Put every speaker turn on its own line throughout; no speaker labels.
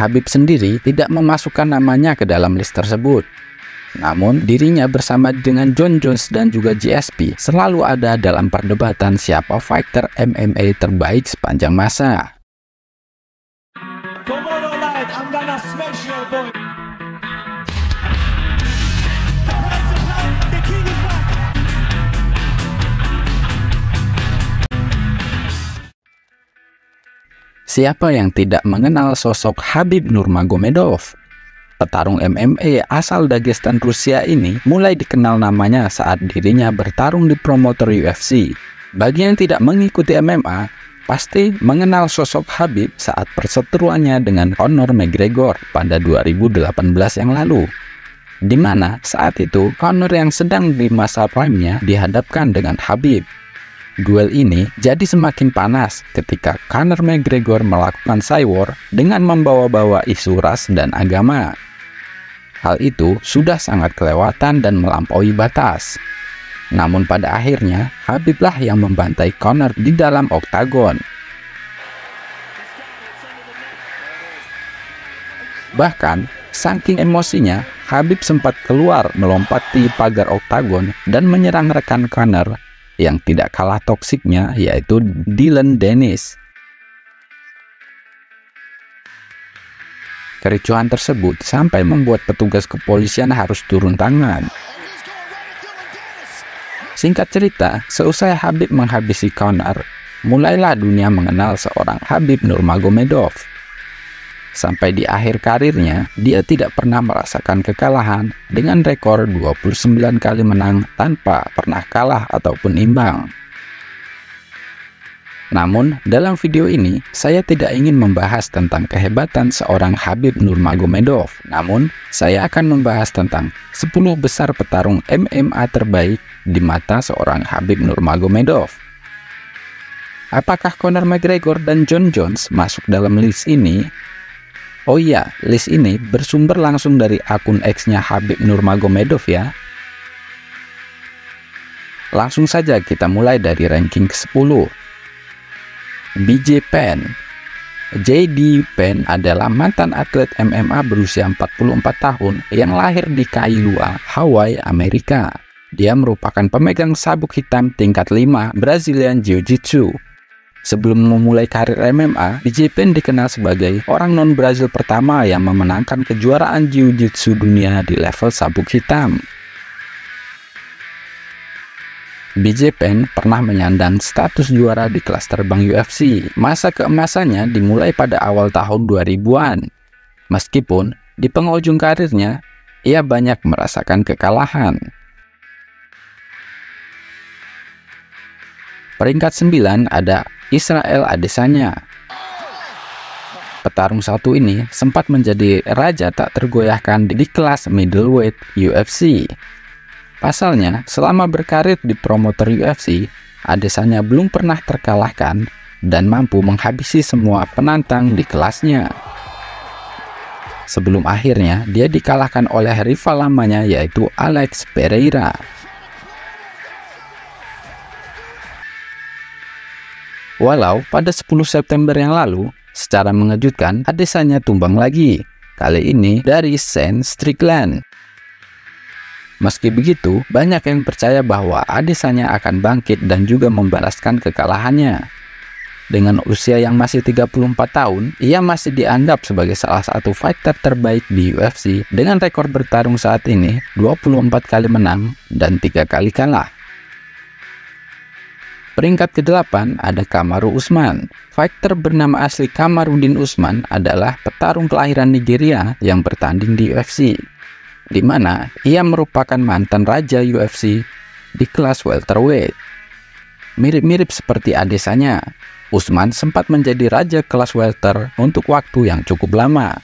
Habib sendiri tidak memasukkan namanya ke dalam list tersebut. Namun, dirinya bersama dengan John Jones dan juga GSP selalu ada dalam perdebatan siapa fighter MMA terbaik sepanjang masa. Siapa yang tidak mengenal sosok Habib Nurmagomedov? Petarung MMA asal Dagestan Rusia ini mulai dikenal namanya saat dirinya bertarung di promotor UFC. Bagi yang tidak mengikuti MMA, pasti mengenal sosok Habib saat perseteruannya dengan Conor McGregor pada 2018 yang lalu. Di mana saat itu Conor yang sedang di masa prime-nya dihadapkan dengan Habib. Duel ini jadi semakin panas ketika Conor McGregor melakukan cywar dengan membawa-bawa isu ras dan agama. Hal itu sudah sangat kelewatan dan melampaui batas. Namun pada akhirnya, Habiblah yang membantai Conor di dalam oktagon. Bahkan, saking emosinya, Habib sempat keluar melompati pagar oktagon dan menyerang rekan Conor yang tidak kalah toksiknya yaitu Dylan Dennis. Kericuhan tersebut sampai membuat petugas kepolisian harus turun tangan. Singkat cerita, seusai Habib menghabisi Conor, mulailah dunia mengenal seorang Habib Nurmagomedov. Sampai di akhir karirnya, dia tidak pernah merasakan kekalahan dengan rekor 29 kali menang tanpa pernah kalah ataupun imbang. Namun, dalam video ini, saya tidak ingin membahas tentang kehebatan seorang Habib Nurmagomedov. Namun, saya akan membahas tentang 10 besar petarung MMA terbaik di mata seorang Habib Nurmagomedov. Apakah Conor McGregor dan John Jones masuk dalam list ini? Oh iya, list ini bersumber langsung dari akun X-nya Habib Nurmagomedov ya. Langsung saja kita mulai dari ranking ke-10. BJ Penn JD Penn adalah mantan atlet MMA berusia 44 tahun yang lahir di Kailua, Hawaii, Amerika. Dia merupakan pemegang sabuk hitam tingkat 5 Brazilian Jiu-Jitsu. Sebelum memulai karir MMA, BJ Penn dikenal sebagai orang non-Brazil pertama yang memenangkan kejuaraan Jiu-Jitsu dunia di level sabuk hitam. BJ Penn pernah menyandang status juara di kelas terbang UFC. Masa keemasannya dimulai pada awal tahun 2000-an. Meskipun di penghujung karirnya, ia banyak merasakan kekalahan. Peringkat 9 ada Israel Adesanya. Petarung satu ini sempat menjadi raja tak tergoyahkan di kelas middleweight UFC. Pasalnya, selama berkarir di promotor UFC, Adesanya belum pernah terkalahkan dan mampu menghabisi semua penantang di kelasnya. Sebelum akhirnya dia dikalahkan oleh rival lamanya yaitu Alex Pereira. Walau pada 10 September yang lalu, secara mengejutkan Adesanya tumbang lagi, kali ini dari Saint Strickland. Meski begitu, banyak yang percaya bahwa Adesanya akan bangkit dan juga membalaskan kekalahannya. Dengan usia yang masih 34 tahun, ia masih dianggap sebagai salah satu fighter terbaik di UFC dengan rekor bertarung saat ini 24 kali menang dan 3 kali kalah. Peringkat ke-8 ada Kamaru Usman. Fighter bernama asli Kamarudin Usman adalah petarung kelahiran Nigeria yang bertanding di UFC di mana ia merupakan mantan raja UFC di kelas welterweight. Mirip-mirip seperti Adesanya, Usman sempat menjadi raja kelas welter untuk waktu yang cukup lama.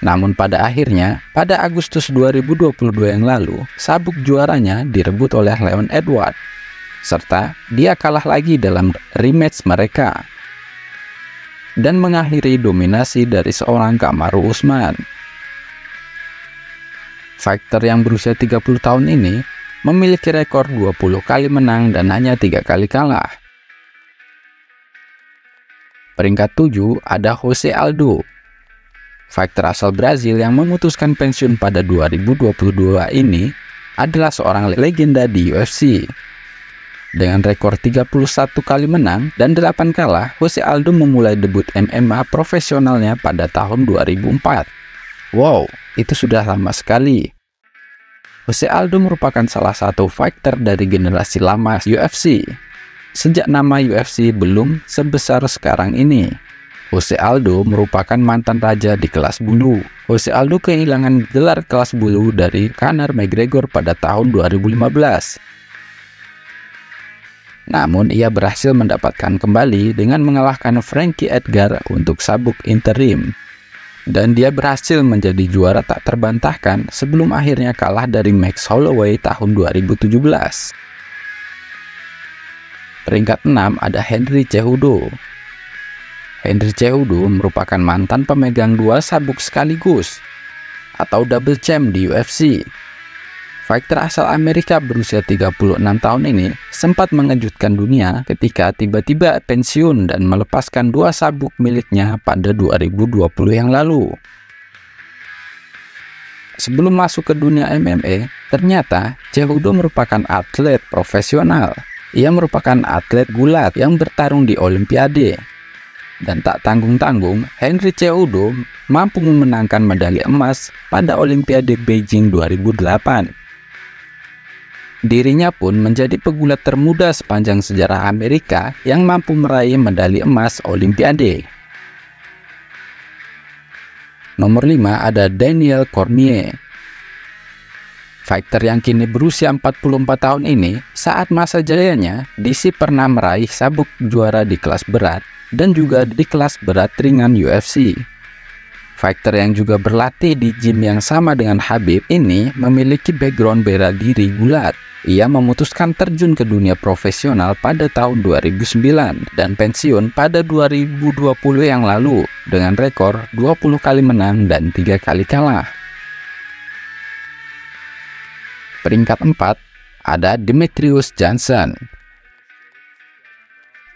Namun pada akhirnya, pada Agustus 2022 yang lalu, sabuk juaranya direbut oleh Leon Edward. Serta dia kalah lagi dalam rematch mereka. Dan mengakhiri dominasi dari seorang Kamaru Usman. Fighter yang berusia 30 tahun ini memiliki rekor 20 kali menang dan hanya tiga kali kalah. Peringkat 7 ada Jose Aldo. Fighter asal Brazil yang memutuskan pensiun pada 2022 ini adalah seorang legenda di UFC. Dengan rekor 31 kali menang dan 8 kalah, Jose Aldo memulai debut MMA profesionalnya pada tahun 2004. Wow, itu sudah lama sekali. Jose Aldo merupakan salah satu fighter dari generasi lama UFC. Sejak nama UFC belum sebesar sekarang ini. Jose Aldo merupakan mantan raja di kelas bulu. Jose Aldo kehilangan gelar kelas bulu dari Conor McGregor pada tahun 2015. Namun ia berhasil mendapatkan kembali dengan mengalahkan Frankie Edgar untuk sabuk interim. Dan dia berhasil menjadi juara tak terbantahkan sebelum akhirnya kalah dari Max Holloway tahun 2017. Peringkat 6 ada Henry Cejudo Henry Cejudo merupakan mantan pemegang dua sabuk sekaligus atau double champ di UFC. Fighter asal Amerika berusia 36 tahun ini sempat mengejutkan dunia ketika tiba-tiba pensiun dan melepaskan dua sabuk miliknya pada 2020 yang lalu. Sebelum masuk ke dunia MMA, ternyata Cejudo merupakan atlet profesional. Ia merupakan atlet gulat yang bertarung di Olimpiade dan tak tanggung-tanggung, Henry Cejudo mampu memenangkan medali emas pada Olimpiade Beijing 2008. Dirinya pun menjadi pegulat termuda sepanjang sejarah Amerika yang mampu meraih medali emas Olimpiade. Nomor 5 ada Daniel Cormier. Fighter yang kini berusia 44 tahun ini, saat masa jayanya, DC pernah meraih sabuk juara di kelas berat dan juga di kelas berat ringan UFC. Fighter yang juga berlatih di gym yang sama dengan Habib ini memiliki background bela diri gulat. Ia memutuskan terjun ke dunia profesional pada tahun 2009 dan pensiun pada 2020 yang lalu dengan rekor 20 kali menang dan 3 kali kalah. Peringkat 4 ada Demetrius Johnson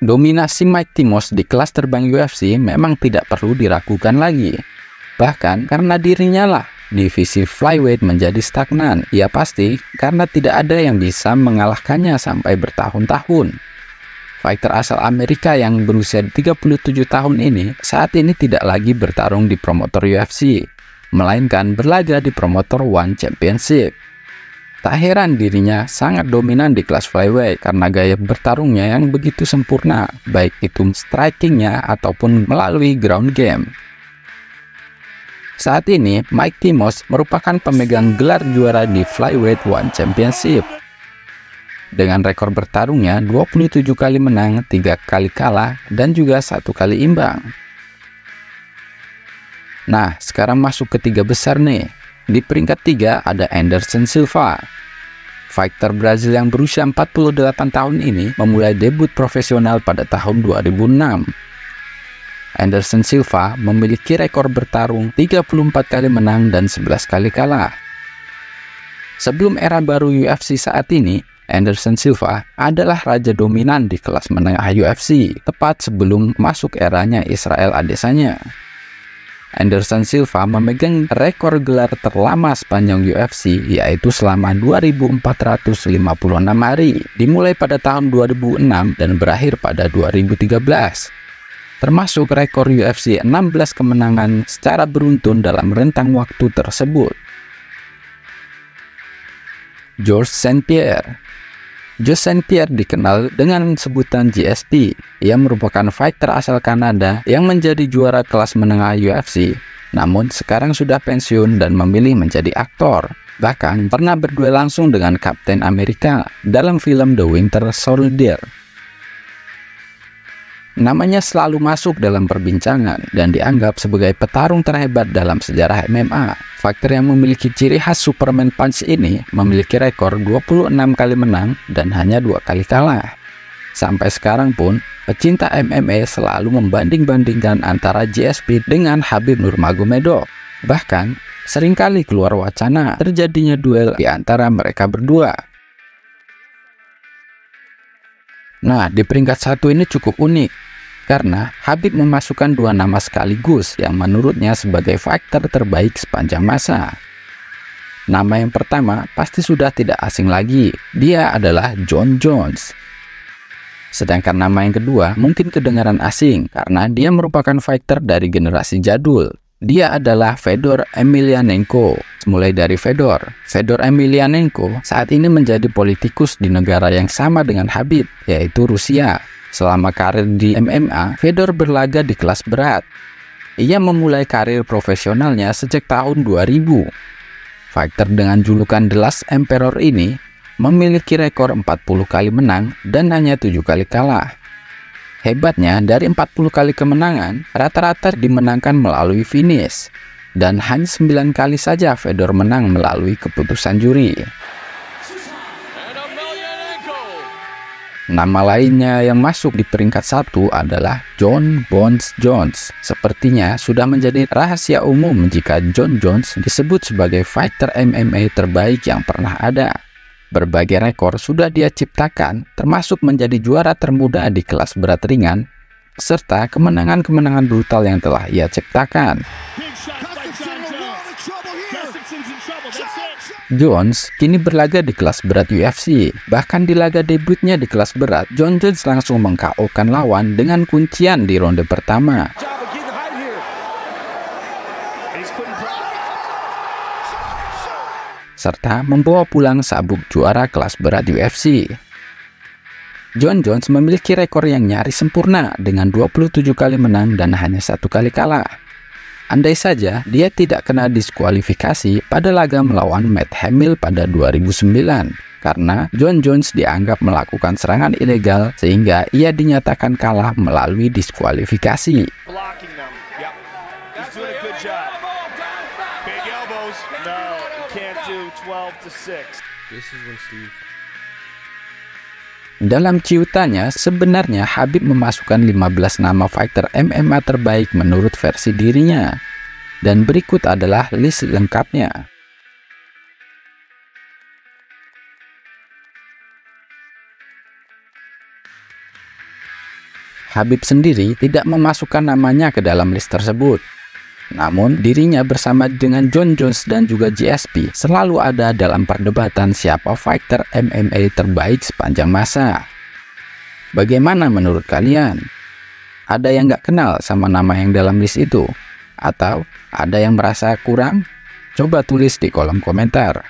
Dominasi Mike Timos di kelas terbang UFC memang tidak perlu diragukan lagi. Bahkan karena dirinya lah divisi flyweight menjadi stagnan. Ya pasti karena tidak ada yang bisa mengalahkannya sampai bertahun-tahun. Fighter asal Amerika yang berusia 37 tahun ini saat ini tidak lagi bertarung di promotor UFC, melainkan berlaga di promotor One Championship. Tak heran dirinya sangat dominan di kelas flyweight karena gaya bertarungnya yang begitu sempurna, baik itu strikingnya ataupun melalui ground game. Saat ini, Mike Timos merupakan pemegang gelar juara di Flyweight One Championship. Dengan rekor bertarungnya 27 kali menang, 3 kali kalah, dan juga satu kali imbang. Nah, sekarang masuk ke tiga besar nih. Di peringkat 3 ada Anderson Silva. Fighter Brazil yang berusia 48 tahun ini memulai debut profesional pada tahun 2006. Anderson Silva memiliki rekor bertarung 34 kali menang dan 11 kali kalah. Sebelum era baru UFC saat ini, Anderson Silva adalah raja dominan di kelas menengah UFC, tepat sebelum masuk eranya Israel Adesanya. Anderson Silva memegang rekor gelar terlama sepanjang UFC yaitu selama 2456 hari dimulai pada tahun 2006 dan berakhir pada 2013 termasuk rekor UFC 16 kemenangan secara beruntun dalam rentang waktu tersebut. George St. Pierre Joe Pierre dikenal dengan sebutan GSP. Ia merupakan fighter asal Kanada yang menjadi juara kelas menengah UFC, namun sekarang sudah pensiun dan memilih menjadi aktor. Bahkan pernah berduel langsung dengan Kapten Amerika dalam film The Winter Soldier. Namanya selalu masuk dalam perbincangan dan dianggap sebagai petarung terhebat dalam sejarah MMA. Faktor yang memiliki ciri khas Superman Punch ini memiliki rekor 26 kali menang dan hanya dua kali kalah. Sampai sekarang pun, pecinta MMA selalu membanding-bandingkan antara GSP dengan Habib Nurmagomedov. Bahkan, sering kali keluar wacana terjadinya duel di antara mereka berdua. Nah, di peringkat satu ini cukup unik. Karena Habib memasukkan dua nama sekaligus yang menurutnya sebagai fighter terbaik sepanjang masa. Nama yang pertama pasti sudah tidak asing lagi, dia adalah John Jones. Sedangkan nama yang kedua mungkin kedengaran asing karena dia merupakan fighter dari generasi jadul. Dia adalah Fedor Emelianenko. Mulai dari Fedor, Fedor Emelianenko saat ini menjadi politikus di negara yang sama dengan Habib, yaitu Rusia. Selama karir di MMA, Fedor berlaga di kelas berat. Ia memulai karir profesionalnya sejak tahun 2000 Fighter dengan julukan The Last Emperor ini memiliki rekor 40 kali menang dan hanya 7 kali kalah. Hebatnya, dari 40 kali kemenangan, rata-rata dimenangkan melalui finish, dan hanya 9 kali saja Fedor menang melalui keputusan juri. Nama lainnya yang masuk di peringkat satu adalah John Bones Jones. Sepertinya sudah menjadi rahasia umum jika John Jones disebut sebagai fighter MMA terbaik yang pernah ada. Berbagai rekor sudah dia ciptakan, termasuk menjadi juara termuda di kelas berat ringan, serta kemenangan-kemenangan brutal yang telah ia ciptakan. Jones kini berlaga di kelas berat UFC. Bahkan di laga debutnya di kelas berat, John Jones langsung mengkaokan lawan dengan kuncian di ronde pertama. Serta membawa pulang sabuk juara kelas berat UFC. John Jones memiliki rekor yang nyaris sempurna dengan 27 kali menang dan hanya satu kali kalah. Andai saja dia tidak kena diskualifikasi pada laga melawan Matt Hamill pada 2009 karena John Jones dianggap melakukan serangan ilegal sehingga ia dinyatakan kalah melalui diskualifikasi. Dalam ciutannya, sebenarnya Habib memasukkan 15 nama fighter MMA terbaik menurut versi dirinya. Dan berikut adalah list lengkapnya. Habib sendiri tidak memasukkan namanya ke dalam list tersebut. Namun, dirinya bersama dengan John Jones dan juga GSP selalu ada dalam perdebatan siapa fighter MMA terbaik sepanjang masa. Bagaimana menurut kalian? Ada yang nggak kenal sama nama yang dalam list itu? Atau ada yang merasa kurang? Coba tulis di kolom komentar.